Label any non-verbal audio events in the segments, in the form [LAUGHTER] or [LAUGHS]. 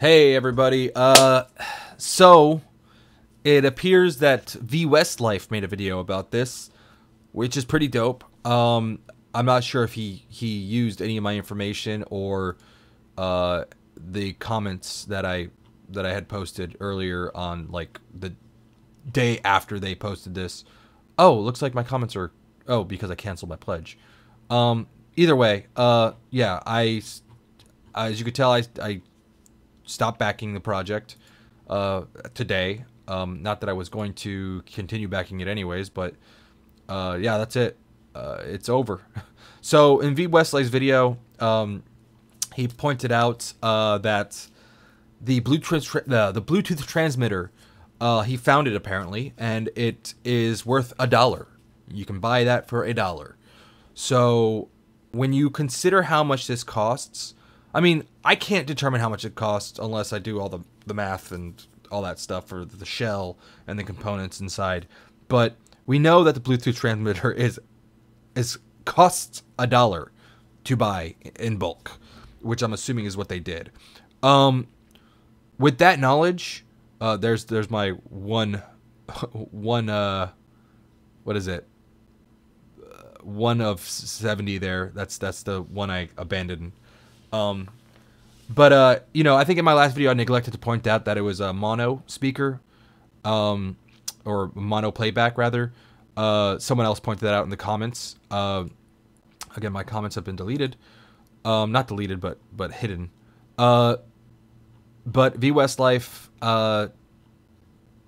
Hey everybody. Uh so it appears that VWestlife made a video about this, which is pretty dope. Um I'm not sure if he he used any of my information or uh the comments that I that I had posted earlier on like the day after they posted this. Oh, looks like my comments are oh because I canceled my pledge. Um either way, uh yeah, I as you could tell I I stop backing the project uh, today. Um, not that I was going to continue backing it anyways, but uh, yeah, that's it. Uh, it's over. [LAUGHS] so in VWestlife's video, um, he pointed out uh, that the Bluetooth the, the Bluetooth transmitter uh, he found it apparently, and it is worth a dollar. You can buy that for a dollar. So when you consider how much this costs, I mean, I can't determine how much it costs unless I do all the, the math and all that stuff for the shell and the components inside. But we know that the Bluetooth transmitter is is costs a dollar to buy in bulk, which I'm assuming is what they did. Um, with that knowledge, uh, there's there's my one [LAUGHS] one uh, what is it? Uh, one of seventy there. That's that's the one I abandoned um, but uh, you know, I think in my last video I neglected to point out that it was a mono speaker, um, or mono playback rather. Uh, someone else pointed that out in the comments. Uh, again, my comments have been deleted. Um, not deleted, but but hidden. Uh, but VWestlife, uh,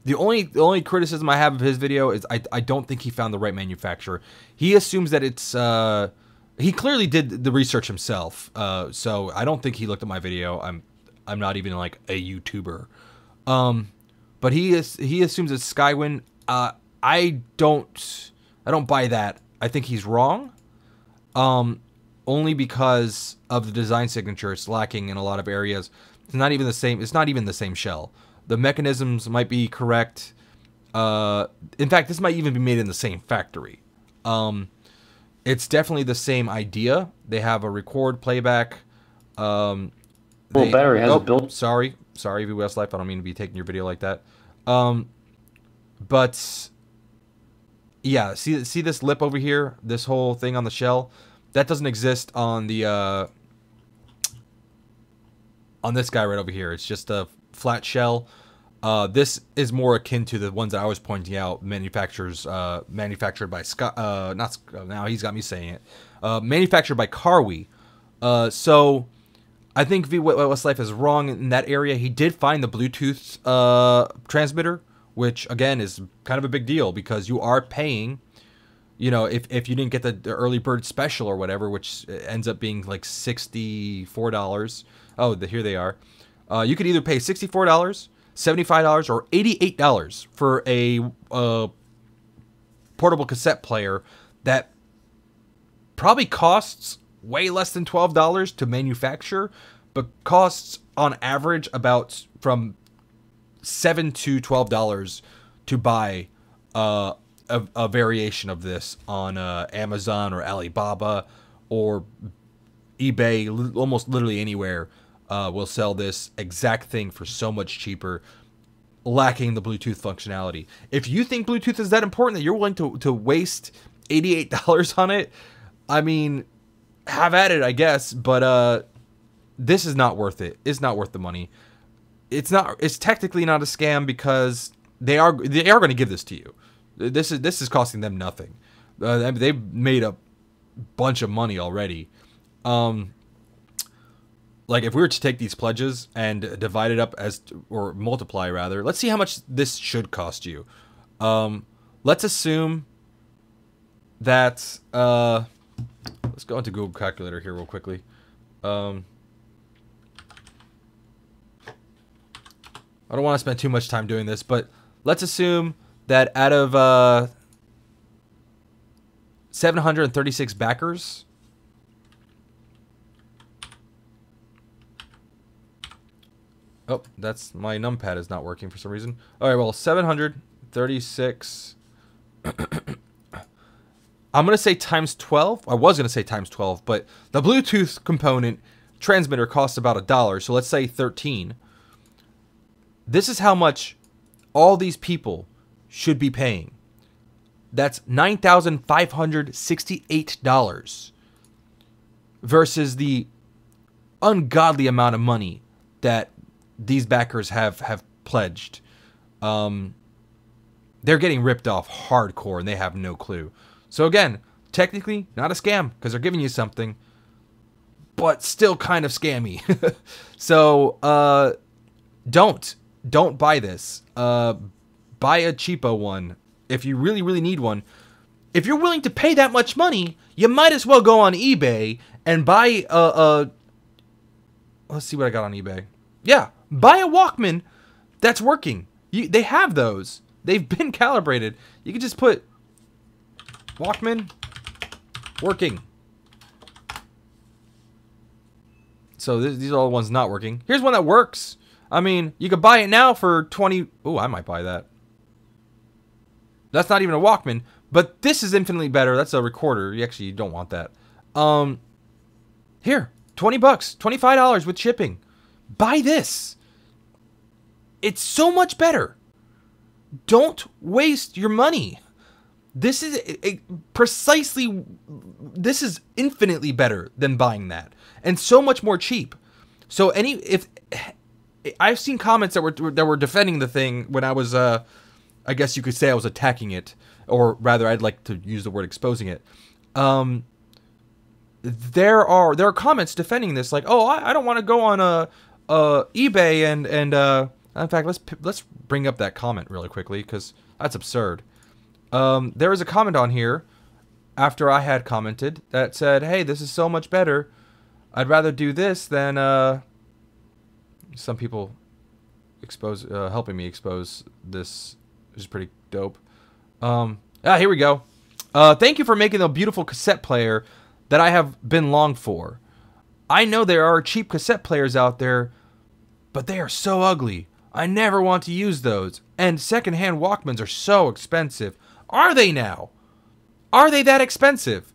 the only the only criticism I have of his video is I I don't think he found the right manufacturer. He assumes that it's uh he clearly did the research himself. Uh, so I don't think he looked at my video. I'm I'm not even like a YouTuber. Um, but he is he assumes it's Skywin. Uh, I don't I don't buy that. I think he's wrong. Um, only because of the design signature, it's lacking in a lot of areas. It's not even the same. It's not even the same shell. The mechanisms might be correct. Uh, in fact, this might even be made in the same factory. Um, it's definitely the same idea. They have a record playback. Um, well, battery has oh, a built. Sorry, sorry, VWestlife. I don't mean to be taking your video like that. Um, but yeah, see see this lip over here, this whole thing on the shell, that doesn't exist on the uh, on this guy right over here. It's just a flat shell uh, this is more akin to the ones that I was pointing out, manufacturers uh, manufactured by Scott. Uh, not now he's got me saying it. Uh, manufactured by Carwi. Uh, so I think VWestlife is wrong in that area. He did find the Bluetooth uh, transmitter, which again is kind of a big deal because you are paying. You know, if, if you didn't get the, the early bird special or whatever, which ends up being like sixty four dollars. Oh, the, here they are. You could either pay sixty four dollars $75 or $88 for a uh, portable cassette player that probably costs way less than $12 to manufacture, but costs on average about from 7 to $12 to buy uh, a, a, variation of this on uh, Amazon or Alibaba or eBay, almost literally anywhere uh, will sell this exact thing for so much cheaper, lacking the Bluetooth functionality. If you think Bluetooth is that important that you're willing to, to waste $88 on it, I mean, have at it, I guess. But uh, this is not worth it. It's not worth the money. It's not. It's technically not a scam because they are they are going to give this to you. This is this is costing them nothing. Uh, they've made a bunch of money already. Um, like if we were to take these pledges and divide it up as or multiply rather let's see how much this should cost you. Um let's assume that uh let's go into google calculator here real quickly. Um i don't want to spend too much time doing this but let's assume that out of uh 736 backers Oh, that's my numpad is not working for some reason. All right, well, 736. [COUGHS] I'm going to say times 12. I was going to say times 12, but the Bluetooth component transmitter costs about a dollar. So let's say 13. this is how much all these people should be paying. That's $9,568 versus the ungodly amount of money that these backers have have pledged. Um, they're getting ripped off hardcore and they have no clue. So again, technically not a scam because they're giving you something, but still kind of scammy. [LAUGHS] so uh, don't don't buy this. Uh, buy a cheapo one if you really really need one. If you're willing to pay that much money, you might as well go on eBay and buy a, a let's see what I got on eBay. Yeah, buy a Walkman that's working. You, they have those. They've been [LAUGHS] calibrated. You can just put Walkman working. So th these are all the ones not working. Here's one that works. I mean, you could buy it now for 20... Oh, I might buy that. That's not even a Walkman. But this is infinitely better. That's a recorder. You actually don't want that. Um, Here. 20 bucks. $25 with shipping. Buy this. It's so much better. Don't waste your money. This is precisely this is infinitely better than buying that and so much more cheap. So any if I've seen comments that were that were defending the thing when I was uh I guess you could say I was attacking it or rather I'd like to use the word exposing it. Um there are there are comments defending this like, "Oh, I, I don't want to go on a uh, uh, eBay and and uh in fact, let's let's bring up that comment really quickly because that's absurd. Um, there was a comment on here after I had commented that said, "Hey, this is so much better. I'd rather do this than uh." Some people expose uh, helping me expose this is pretty dope. Um, ah, here we go. Uh, thank you for making the beautiful cassette player that I have been longed for. I know there are cheap cassette players out there, but they are so ugly. I never want to use those. And secondhand Walkmans are so expensive. Are they now? Are they that expensive?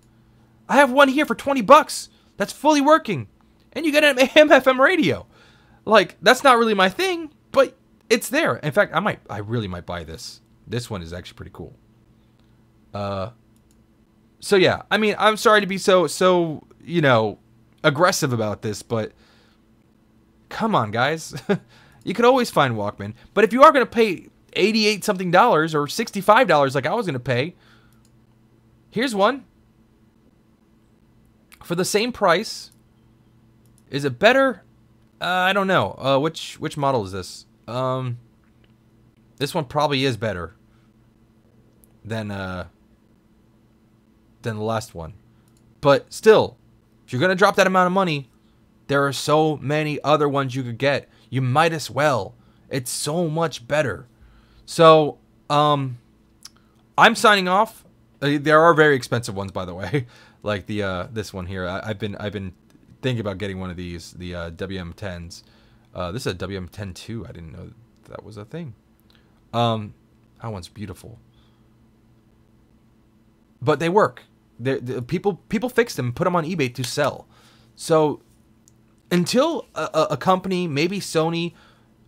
I have one here for 20 bucks that's fully working. And you get an [LAUGHS] AM FM radio. Like, that's not really my thing, but it's there. In fact, I might I really might buy this. This one is actually pretty cool. Uh so yeah, I mean, I'm sorry to be so so, you know, aggressive about this, but come on, guys. [LAUGHS] You could always find Walkman. But if you are going to pay 88 something dollars or $65 like I was going to pay, here's one. For the same price, is it better? Uh, I don't know. Uh, which which model is this? Um, this one probably is better than uh, than the last one. But still, if you're gonna drop that amount of money, there are so many other ones you could get you might as well. It's so much better. So, um, I'm signing off. Uh, there are very expensive ones, by the way, [LAUGHS] like the uh, this one here. I, have been I've been thinking about getting one of these, the uh, WM10s. Uh, this is a WM10 too. I didn't know that was a thing. Um, that one's beautiful, but they work. They're, they're, people people fix them, put them on eBay to sell. So until a, a, company, maybe Sony,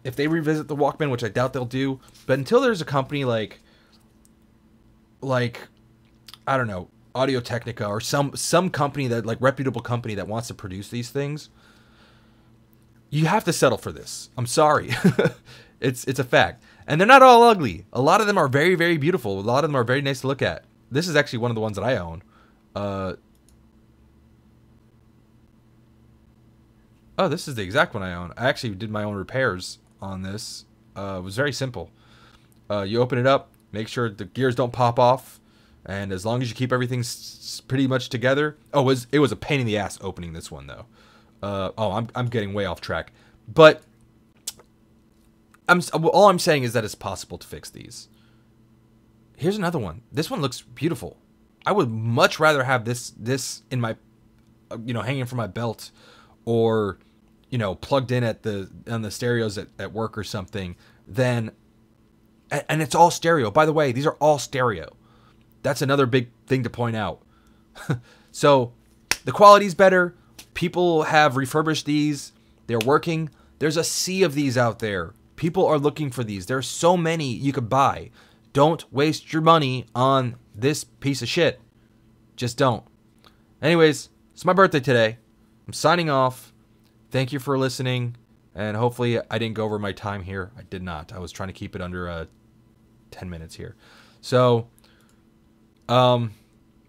if they revisit the Walkman, which I doubt they'll do, but until there's a company like, like, I don't know, Audio Technica or some some company that like reputable company that wants to produce these things, you have to settle for this. I'm sorry, [LAUGHS] it's it's a fact, and they're not all ugly. A lot of them are very very beautiful. A lot of them are very nice to look at. This is actually one of the ones that I own. Uh, Oh, this is the exact one I own. I actually did my own repairs on this. Uh, it was very simple. Uh, you open it up, make sure the gears don't pop off, and as long as you keep everything pretty much together. Oh, it was it was a pain in the ass opening this one though. Uh, oh, I'm I'm getting way off track, but I'm all I'm saying is that it's possible to fix these. Here's another one. This one looks beautiful. I would much rather have this this in my, uh, you know, hanging from my belt, or you know, plugged in at the on the stereos at, at work or something, then and it's all stereo. By the way, these are all stereo. That's another big thing to point out. [LAUGHS] so the quality's better. People have refurbished these. They're working. There's a sea of these out there. People are looking for these. There's so many you could buy. Don't waste your money on this piece of shit. Just don't. Anyways, it's my birthday today. I'm signing off. Thank you for listening. And hopefully, I didn't go over my time here. I did not. I was trying to keep it under uh, 10 minutes here. So, um,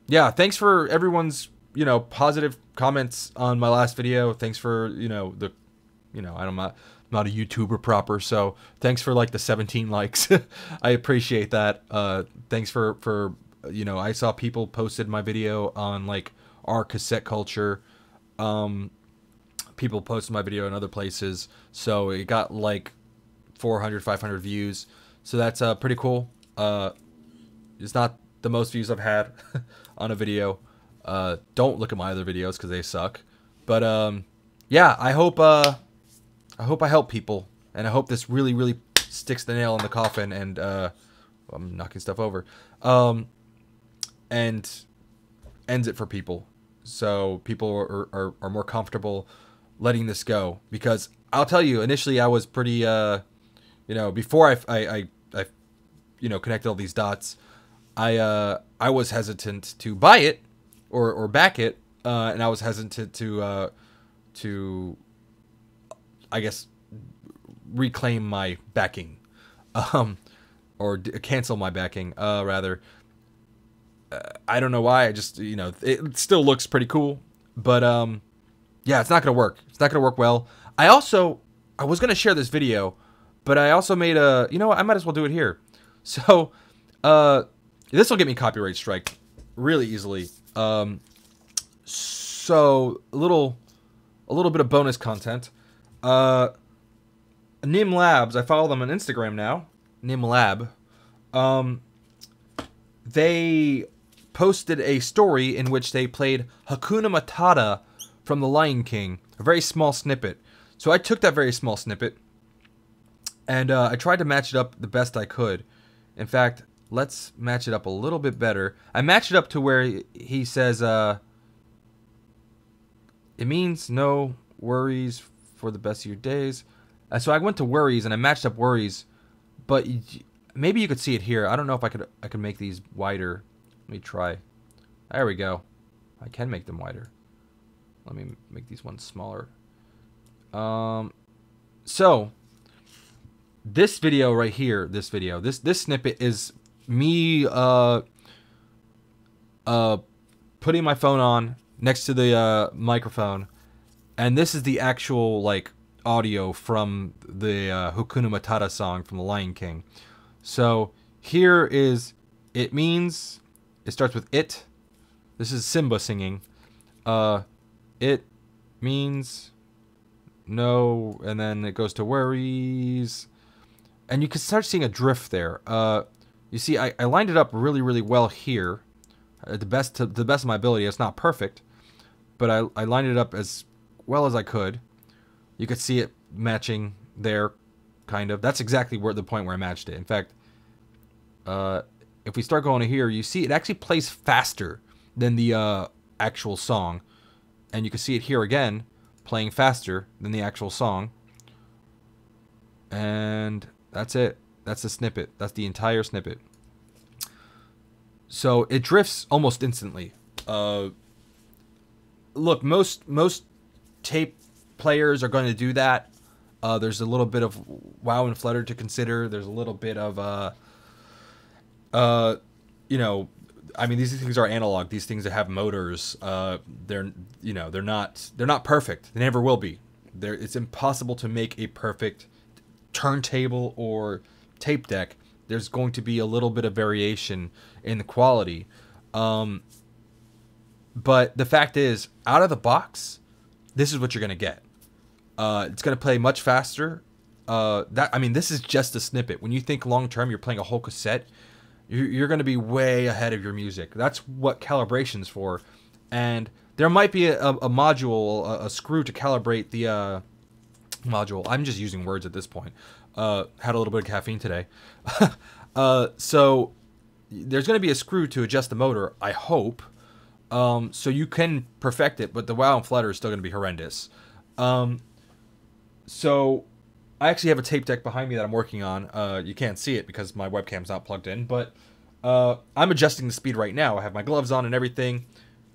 yeah, thanks for everyone's, you know, positive comments on my last video. Thanks for, you know, the, you know, I'm not, not a YouTuber proper. So thanks for like the 17 likes. [LAUGHS] I appreciate that. Uh, thanks for, for, you know, I saw people posted my video on like our cassette culture. Um, people posted my video in other places. So it got like 400, 500 views. So that's uh, pretty cool. Uh, it's not the most views I've had [LAUGHS] on a video. Uh, don't look at my other videos because they suck. But um, yeah, I hope uh, I hope I help people, and I hope this really, really sticks the nail in the coffin. And uh, I'm knocking stuff over. Um, and ends it for people, so people are, are, are more comfortable letting this go. Because I'll tell you, initially I was pretty, uh, you know, before I, I, I, I you know, connected all these dots. I uh, I was hesitant to buy it or or back it, uh, and I was hesitant to uh, to I guess reclaim my backing, um, or cancel my backing uh, rather. Uh, I don't know why. I just you know it still looks pretty cool, but um, yeah, it's not gonna work. It's not gonna work well. I also I was gonna share this video, but I also made a you know what I might as well do it here. [LAUGHS] So, uh, this will get me copyright strike really easily. Um, so a little, a little bit of bonus content. Uh, NINM Labs. I follow them on Instagram now. NINM Lab. Um, they posted a story in which they played Hakuna Matata from The Lion King. A very small snippet. So I took that very small snippet and uh, I tried to match it up the best I could. In fact, let's match it up a little bit better. I match it up to where he says, uh, it means no worries for the best of your days. Uh, so I went to worries and I matched up worries, but maybe you could see it here. I don't know if I could I could make these wider. Let me try. There we go. I can make them wider. Let me make these ones smaller. Um, so this video right here, this video, this this snippet is me uh uh putting my phone on next to the uh, microphone, and this is the actual like audio from the uh, Hakuna Matata song from The Lion King. So here is it means it starts with it. This is Simba singing. Uh, it means no, and then it goes to worries and you can start seeing a drift there. Uh, you see, I, I lined it up really, really well here, uh, the best to the best of my ability. It's not perfect, but I, I lined it up as well as I could. You could see it matching there, kind of. That's exactly where the point where I matched it. In fact, uh, if we start going to here, you see it actually plays faster than the uh, actual song, and you can see it here again, playing faster than the actual song. And that's it. That's the snippet. That's the entire snippet. So it drifts almost instantly. Uh, look, most most tape players are going to do that. Uh, there's a little bit of wow and flutter to consider. There's a little bit of uh, uh, you know, I mean, these things are analog. These things that have motors, uh, they're you know, they're not they're not perfect. They never will be. There, it's impossible to make a perfect turntable or tape deck, there's going to be a little bit of variation in the quality. Um, but the fact is, out of the box, this is what you're going to get. Uh, it's going to play much faster. Uh, that I mean, this is just a snippet. When you think long term, you're playing a whole cassette. You're, going to be way ahead of your music. That's what calibration's for. And there might be a, a module, a, a, screw to calibrate the uh, module. I'm just using words at this point. Uh, had a little bit of caffeine today. [LAUGHS] uh, so there's going to be a screw to adjust the motor, I hope. Um, so you can perfect it, but the wow and flutter is still going to be horrendous. Um, so I actually have a tape deck behind me that I'm working on. Uh, you can't see it because my webcam's not plugged in, but uh, I'm adjusting the speed right now. I have my gloves on and everything.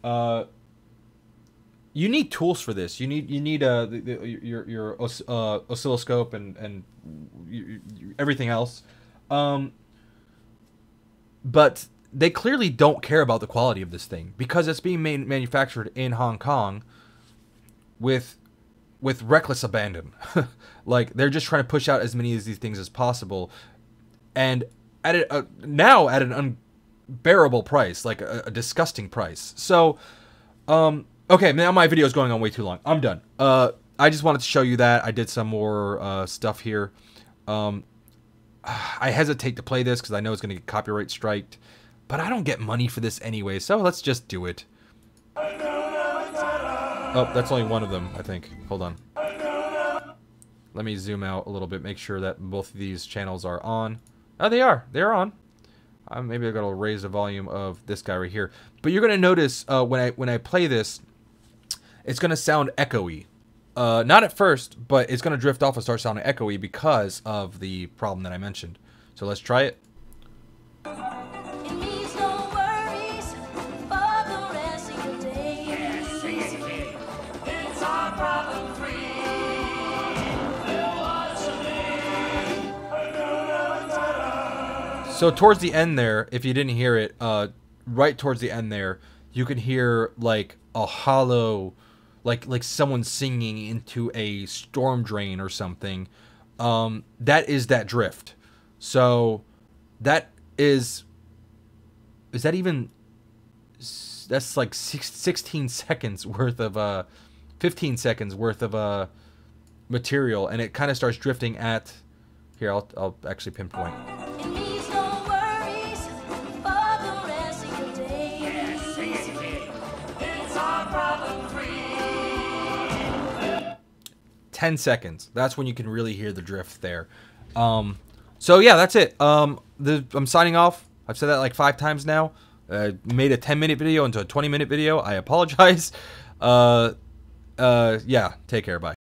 Uh, you need tools for this. You need you need uh, the, the, your your uh, oscilloscope and and everything else. Um, but they clearly don't care about the quality of this thing because it's being man- manufactured in Hong Kong with with reckless abandon. [LAUGHS] like they're just trying to push out as many of these things as possible, and at a, uh, now at an unbearable price, like a, a disgusting price. So, um, okay, now my video is going on way too long. I'm done. Uh, I just wanted to show you that I did some more uh, stuff here. Um, I hesitate to play this because I know it's going to get copyright striked, but I don't get money for this anyway, so let's just do it. Oh, that's only one of them, I think. Hold on. Let me zoom out a little bit, make sure that both of these channels are on. Oh, they are. They're on. Uh, maybe I gotta raise the volume of this guy right here. But you're gonna notice uh, when I when I play this, it's gonna sound echoey. Uh, not at first, but it's gonna drift off and start sounding echoey because of the problem that I mentioned. So let's try it. So towards the end there, if you didn't hear it, uh, right towards the end there, you can hear like a hollow, like like someone singing into a storm drain or something. Um, that is that drift. So that is is that even that's like six, 16 seconds worth of uh 15 seconds worth of uh material and it kind of starts drifting at here I'll, I'll actually pinpoint 10 seconds. That's when you can really hear the drift there. Um, so yeah, that's it. Um, the, I'm signing off. I've said that like five times now. Uh, made a 10 minute video into a 20 minute video. I apologize. [LAUGHS] Uh, uh, yeah, take care. Bye.